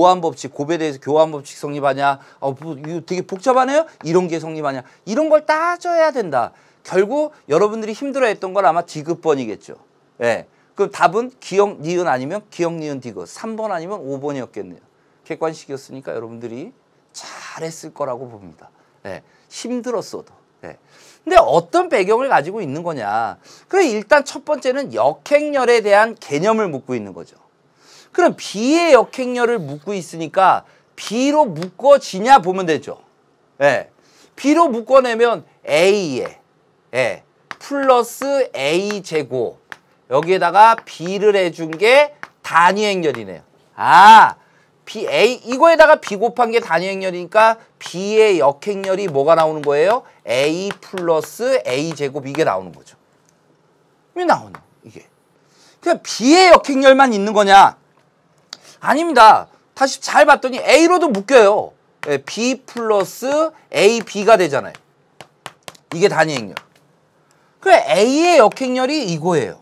교환 법칙, 곱에 대해서 교환 법칙 성립하냐? 어, 뭐, 이거 되게 복잡하네요. 이런 게 성립하냐? 이런 걸 따져야 된다. 결국 여러분들이 힘들어했던 건 아마 디귿번이겠죠. 예. 그럼 답은 기억 니은 아니면 기억 니은 디귿. 3번 아니면 5번이었겠네요. 객관식이었으니까 여러분들이 잘했을 거라고 봅니다. 예. 힘들었어도. 예. 근데 어떤 배경을 가지고 있는 거냐? 그래 일단 첫 번째는 역행렬에 대한 개념을 묻고 있는 거죠. 그럼 B의 역행렬을 묻고 있으니까 B로 묶어지냐 보면 되죠. 예. B로 묶어내면 A에 예. 플러스 A 제곱 여기에다가 B를 해준 게 단위 행렬이네요. 아, B, A, 이거에다가 B 곱한 게 단위 행렬이니까 B의 역행렬이 뭐가 나오는 거예요? A 플러스 A 제곱 이게 나오는 거죠. 왜 나오나, 이게. 그냥 B의 역행렬만 있는 거냐? 아닙니다. 다시 잘 봤더니 A로도 묶여요. 예, B 플러스 A, B가 되잖아요. 이게 단위 행렬. 그 A의 역행렬이 이거예요.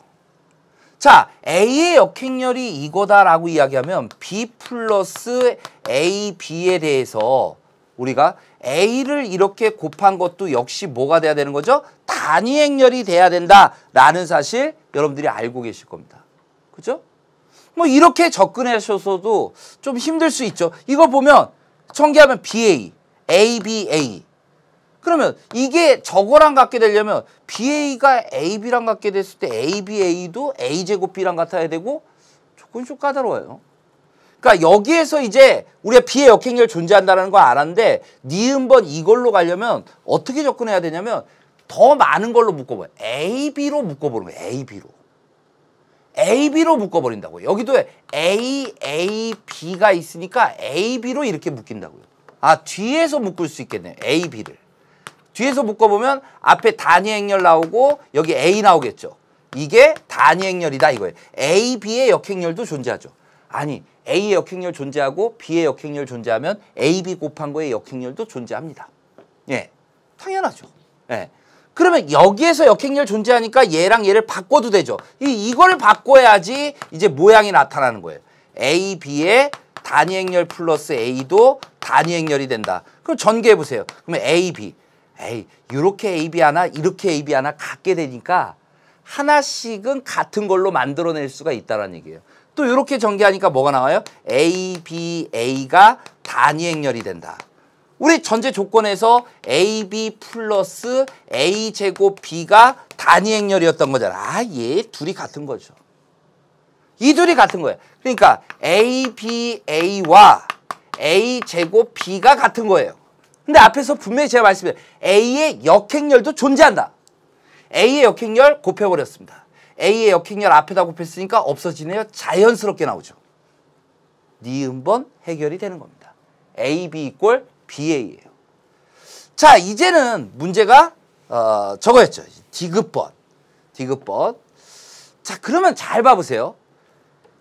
자, A의 역행렬이 이거다라고 이야기하면 B 플러스 A, B에 대해서 우리가 A를 이렇게 곱한 것도 역시 뭐가 돼야 되는 거죠? 단위 행렬이 돼야 된다라는 사실 여러분들이 알고 계실 겁니다. 그죠? 뭐 이렇게 접근하셔서도 좀 힘들 수 있죠. 이거 보면 전개하면 BA, ABA. 그러면 이게 저거랑 같게 되려면 BA가 AB랑 같게 됐을 때 ABA도 A제곱 B랑 같아야 되고 조금 좀 까다로워요. 그러니까 여기에서 이제 우리가 B의 역행렬 존재한다는 거 알았는데 니은번 이걸로 가려면 어떻게 접근해야 되냐면 더 많은 걸로 묶어봐요. AB로 묶어보는 거예요. AB로. AB로 묶어버린다고요. 여기도 A, A, B가 있으니까 AB로 이렇게 묶인다고요. 아, 뒤에서 묶을 수 있겠네요. A, B를. 뒤에서 묶어보면 앞에 단위 행렬 나오고 여기 A 나오겠죠. 이게 단위 행렬이다 이거예요. A, B의 역행렬도 존재하죠. 아니, A의 역행렬 존재하고 B의 역행렬 존재하면 A, B 곱한 거의 역행렬도 존재합니다. 예, 당연하죠. 예. 그러면 여기에서 역행렬 존재하니까 얘랑 얘를 바꿔도 되죠. 이, 이걸 바꿔야지 이제 모양이 나타나는 거예요. A, B의 단위 행렬 플러스 A도 단위 행렬이 된다. 그럼 전개해 보세요. 그러면 A, B. 에이, 이렇게 AB 하나, 이렇게 AB 하나 같게 되니까 하나씩은 같은 걸로 만들어낼 수가 있다는 얘기예요. 또 이렇게 전개하니까 뭐가 나와요? A, B, A가 단위 행렬이 된다. 우리 전제 조건에서 AB 플러스 A 제곱 B가 단위 행렬이었던 거잖아. 아, 얘 둘이 같은 거죠. 이 둘이 같은 거예요. 그러니까 ABA와 A 제곱 B가 같은 거예요. 근데 앞에서 분명히 제가 말씀드린 A의 역행렬도 존재한다. A의 역행렬 곱해버렸습니다. A의 역행렬 앞에다 곱했으니까 없어지네요. 자연스럽게 나오죠. 니은번 해결이 되는 겁니다. AB 이꼴 BA예요. 자, 이제는 문제가 어, 저거였죠. 디귿번. 디귿번. 자, 그러면 잘 봐보세요.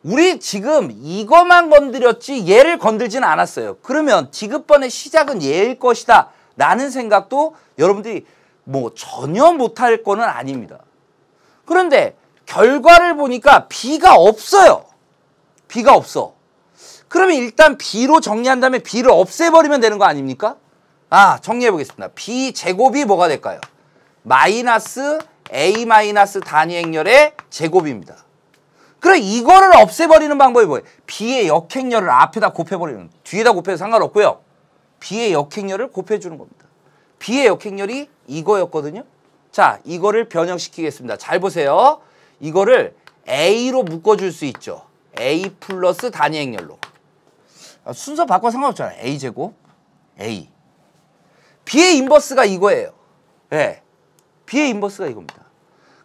우리 지금 이것만 건드렸지 얘를 건들지는 않았어요. 그러면 디귿번의 시작은 얘일 것이다. 라는 생각도 여러분들이 뭐 전혀 못할 거는 아닙니다. 그런데 결과를 보니까 B가 없어요. B가 없어. 그러면 일단 B로 정리한 다음에 B를 없애버리면 되는 거 아닙니까? 아 정리해 보겠습니다. B 제곱이 뭐가 될까요? 마이너스 A 마이너스 단위 행렬의 제곱입니다. 그래 이거를 없애버리는 방법이 뭐예요? B의 역행렬을 앞에다 곱해버리는 뒤에다 곱해도 상관없고요. B의 역행렬을 곱해주는 겁니다. B의 역행렬이 이거였거든요. 자 이거를 변형시키겠습니다. 잘 보세요. 이거를 A로 묶어줄 수 있죠. A 플러스 단위 행렬로. 아, 순서 바꿔 상관없잖아요. A제곱 A. B의 inverse가 이거예요. 예. 네. B의 inverse가 이겁니다.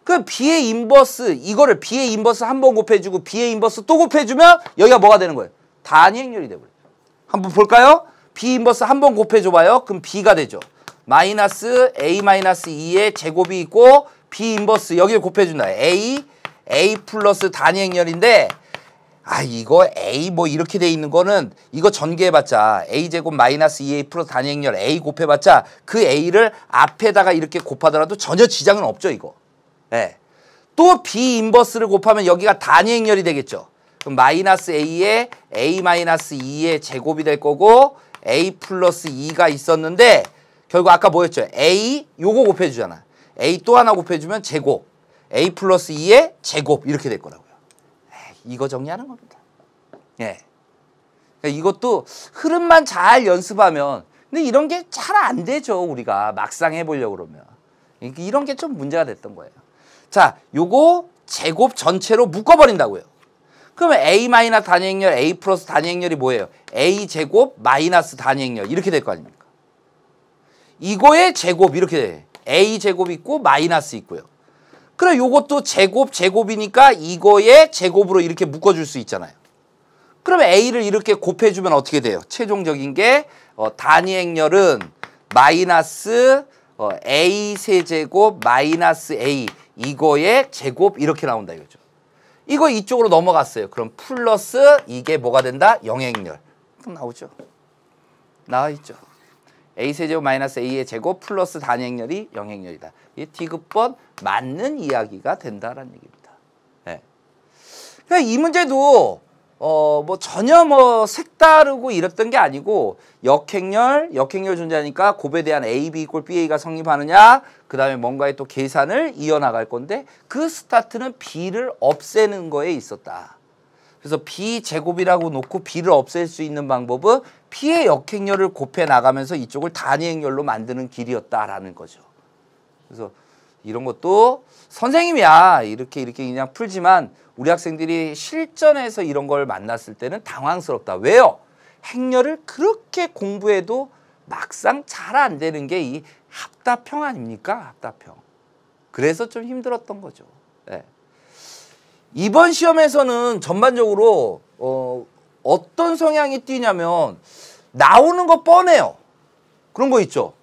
그 B의 inverse 이거를 B의 inverse 한 번 곱해주고 B의 inverse 또 곱해주면 여기가 뭐가 되는 거예요? 단위 행렬이 되버려요. 한번 볼까요? B inverse 한 번 곱해줘봐요. 그럼 B가 되죠. 마이너스 A 마이너스 2의 제곱이 있고 B inverse 여기를 곱해준다. A, A 플러스 단위 행렬인데 아 이거 A 뭐 이렇게 돼 있는 거는 이거 전개해봤자 A제곱 마이너스 2A 플러스 단위 행렬 A 곱해봤자 그 A를 앞에다가 이렇게 곱하더라도 전혀 지장은 없죠 이거. 예. 또 B inverse를 곱하면 여기가 단위 행렬이 되겠죠. 그럼 마이너스 a에 a 마이너스 2의 제곱이 될 거고 a 플러스 2가 있었는데 결국 아까 뭐였죠? a 요거 곱해주잖아. a 또 하나 곱해주면 제곱. a 플러스 2의 제곱 이렇게 될 거라고요. 이거 정리하는 겁니다. 예. 그러니까 이것도 흐름만 잘 연습하면 근데 이런 게 잘 안 되죠 우리가 막상 해보려고 그러면 이런 게 좀 문제가 됐던 거예요. 자, 요거 제곱 전체로 묶어버린다고요. 그러면 a 단위행렬 a 플러스 단위행렬이 뭐예요? a 제곱 마이너스 단위행렬 이렇게 될 거 아닙니까? 이거의 제곱 이렇게 돼. a 제곱 있고 마이너스 있고요. 그럼 요것도 제곱 제곱이니까 이거의 제곱으로 이렇게 묶어줄 수 있잖아요. 그러면 a를 이렇게 곱해주면 어떻게 돼요? 최종적인 게 어, 단위 행렬은 마이너스 어, a 세제곱 마이너스 a 이거의 제곱 이렇게 나온다 이거죠. 이거 이쪽으로 넘어갔어요. 그럼 플러스 이게 뭐가 된다? 영행렬. 나오죠. 나와 있죠. A 세제곱 마이너스 a의 제곱 플러스 단행렬이 영행렬이다. 이 디귿번 맞는 이야기가 된다라는 얘기입니다. 네. 그러니까 이 문제도 어 뭐 전혀 뭐 색다르고 이랬던 게 아니고 역행렬 역행렬 존재하니까 곱에 대한 a b 이꼴 ba가 성립하느냐 그 다음에 뭔가의 또 계산을 이어나갈 건데 그 스타트는 b를 없애는 거에 있었다. 그래서 b 제곱이라고 놓고 b를 없앨 수 있는 방법은 p의 역행렬을 곱해 나가면서 이쪽을 단위행렬로 만드는 길이었다라는 거죠. 그래서 이런 것도 선생님이야 이렇게 이렇게 그냥 풀지만 우리 학생들이 실전에서 이런 걸 만났을 때는 당황스럽다. 왜요? 행렬을 그렇게 공부해도 막상 잘 안 되는 게 이 합답형 아닙니까? 합답형. 그래서 좀 힘들었던 거죠. 네. 이번 시험에서는 전반적으로 어, 어떤 성향이 띄냐면 나오는 거 뻔해요. 그런 거 있죠.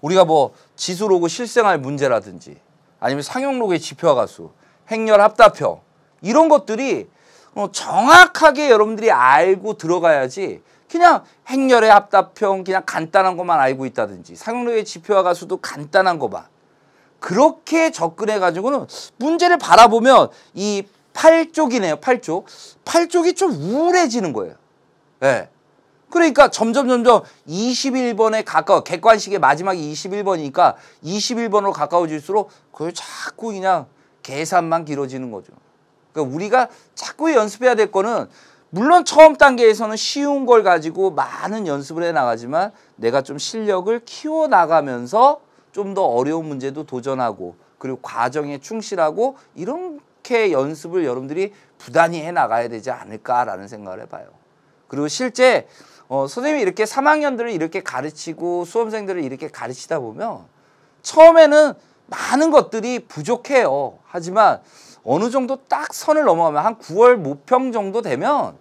우리가 뭐 지수로그 실생활 문제라든지 아니면 상용로그의 지표와 가수, 행렬 합답형 이런 것들이 어, 정확하게 여러분들이 알고 들어가야지 그냥 행렬의 합답형 그냥 간단한 것만 알고 있다든지 상용로의 지표와 가수도 간단한 것만 그렇게 접근해 가지고는 문제를 바라보면 이 8쪽이네요. 8쪽. 8쪽이 좀 우울해지는 거예요. 예. 네. 그러니까 점점 점점 21번에 가까워 객관식의 마지막이 21번이니까 21번으로 가까워질수록 그걸 자꾸 그냥 계산만 길어지는 거죠. 그러니까 우리가 자꾸 연습해야 될 거는 물론 처음 단계에서는 쉬운 걸 가지고 많은 연습을 해 나가지만 내가 좀 실력을 키워 나가면서 좀 더 어려운 문제도 도전하고 그리고 과정에 충실하고 이 렇게 연습을 여러분들이 부단히 해 나가야 되지 않을까라는 생각을 해봐요. 그리고 실제 어, 선생님이 이렇게 3학년들을 이렇게 가르치고 수험생들을 이렇게 가르치다 보면 처음에는 많은 것들이 부족해요. 하지만 어느 정도 딱 선을 넘어가면 한 9월 모평 정도 되면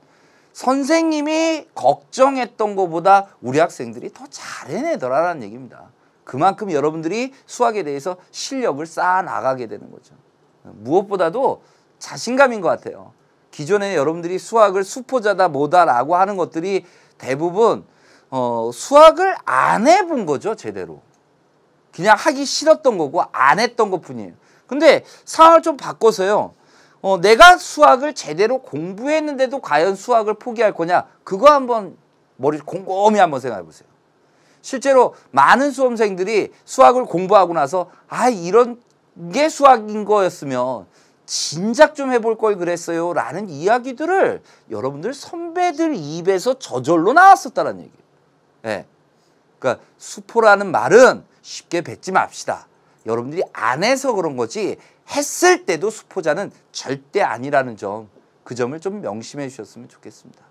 선생님이 걱정했던 것보다 우리 학생들이 더 잘 해내더라라는 얘기입니다. 그만큼 여러분들이 수학에 대해서 실력을 쌓아 나가게 되는 거죠. 무엇보다도 자신감인 것 같아요. 기존에 여러분들이 수학을 수포자다 뭐다라고 하는 것들이 대부분 어, 수학을 안 해본 거죠 제대로. 그냥 하기 싫었던 거고 안 했던 것 뿐이에요. 근데 상황을 좀 바꿔서요. 어, 내가 수학을 제대로 공부했는데도 과연 수학을 포기할 거냐? 그거 한번 머리 곰곰이 한번 생각해 보세요. 실제로 많은 수험생들이 수학을 공부하고 나서 아 이런 게 수학인 거였으면 진작 좀 해볼 걸 그랬어요 라는 이야기들을 여러분들 선배들 입에서 저절로 나왔었다는 얘기예요. 네. 그러니까 수포라는 말은 쉽게 뱉지 맙시다. 여러분들이 안 해서 그런 거지 했을 때도 수포자는 절대 아니라는 점, 그 점을 좀 명심해 주셨으면 좋겠습니다.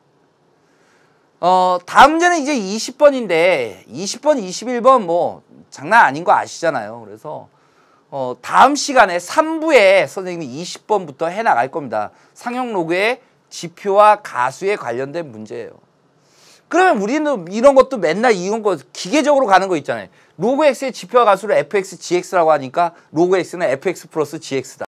어, 다음 문제는 이제 20번인데 20번, 21번 뭐 장난 아닌 거 아시잖아요. 그래서 어, 다음 시간에 3부에 선생님이 20번부터 해나갈 겁니다. 상형 로그의 지표와 가수에 관련된 문제예요. 그러면 우리는 이런 것도 맨날 이런 거 기계적으로 가는 거 있잖아요. 로그 x의 지표와 가수를 fx, gx라고 하니까 로그 x는 fx 플러스 gx다.